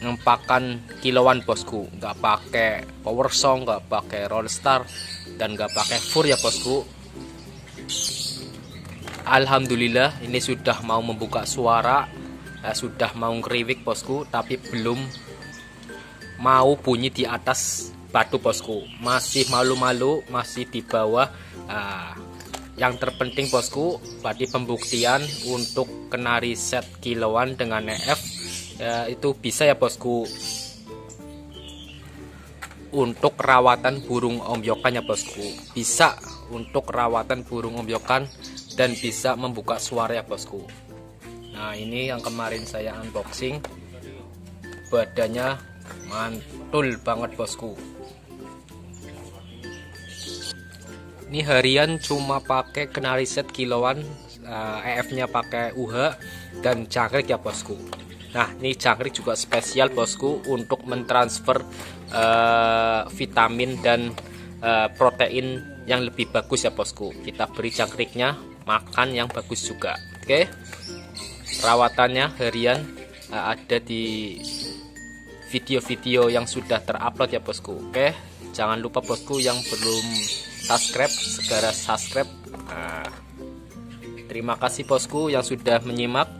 ngempakan kiloan bosku. Nggak pakai power song nggak pakai roll star dan nggak pakai fur ya bosku. Alhamdulillah ini sudah mau membuka suara eh, sudah mau ngeriwik bosku tapi belum mau bunyi di atas batu bosku. Masih malu-malu masih di bawah nah, yang terpenting bosku berarti pembuktian untuk kena riset kiloan dengan EF ya, itu bisa ya bosku. Untuk rawatan burung ombyokan ya bosku. Bisa untuk rawatan burung ombyokan dan bisa membuka suara ya bosku. Nah ini yang kemarin saya unboxing. Badannya mantul banget bosku. Ini harian cuma pakai kenari set kiloan uh, eh, EF nya pakai UH dan cangkrik ya bosku Nah, ini jangkrik juga spesial bosku untuk mentransfer uh, vitamin dan uh, protein yang lebih bagus ya bosku. Kita beri jangkriknya makan yang bagus juga. Oke. Perawatannya harian uh, ada di video-video yang sudah terupload ya bosku. Oke. Jangan lupa bosku yang belum subscribe segera subscribe. Nah, terima kasih bosku yang sudah menyimak